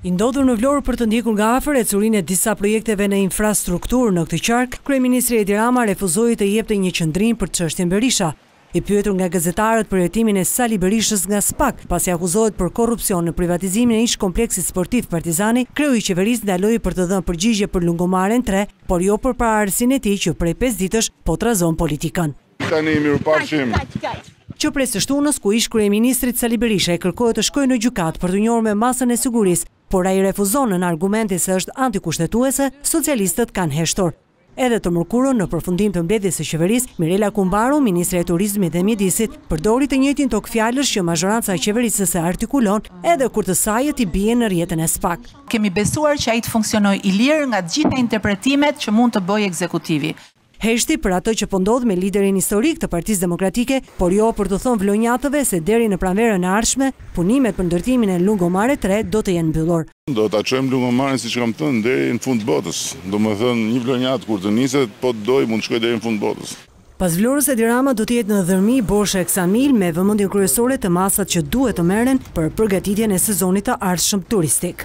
I ndodhur në Vlorë për të ndjekur nga afër ecurinë e disa projekteve në infrastrukturë në këtë qark, kryeministri Edi Rama refuzoi të jepte një qëndrim për çështjen Berisha. I pyetur nga gazetarët për hetimin e Sali Berishës nga spak, pasi akuzohet për korrupsion në privatizimin e ish-kompleksit sportiv Partizani, kreu i qeverisë ndaloi për të dhënë përgjigje për Lungomaren tre, por jo për paraardhësin e tij që prej pesë ditësh po trazon politikën. Tani mirupafshim. Që prej së shtunës ku ish-kryeministrit Sali Berisha i kërkohet të shkojë në gjykatë për t'u njohur me masën e sigurisë, por ai refuzon nën argumentin se është antikushtetuese, socialistët kanë heshtur. Edhe të mërkurën, në përfundim të mbledhjes së qeverisë, Mirela Kumbaro, ministrja e Turizmit dhe Mjedisit, përdori të njëjtin tok fjalësh që mazhoranca qeverisëse artikulon edhe kur të sajët i bien në rrjetën e spak. Kemi besuar që ai të funksionojë i lirë nga të gjitha interpretimet që mund të bëjë ekzekutivi. Heshti për atë që po ndodh me liderin historik të Partisë Demokratike, por jo për t'u thënë vlonjatëve se deri në pranverën e ardhshme, punimet për ndërtimin e Lungomare tre do të jenë mbyllur. Do ta çojmë Lungomaren, siç kam thënë, deri në fund të botës. Domethënë, një vlonjatë kur të niset, po dojë mund të shkojë deri në fund të botës. Pas Vlorës Edi Rama do të jetë në Dhërmi, Borsh e Ksamil me vëmendjen kryesore te masat që duhet të merren për përgatitjen e sezonit të ardhshëm turistik.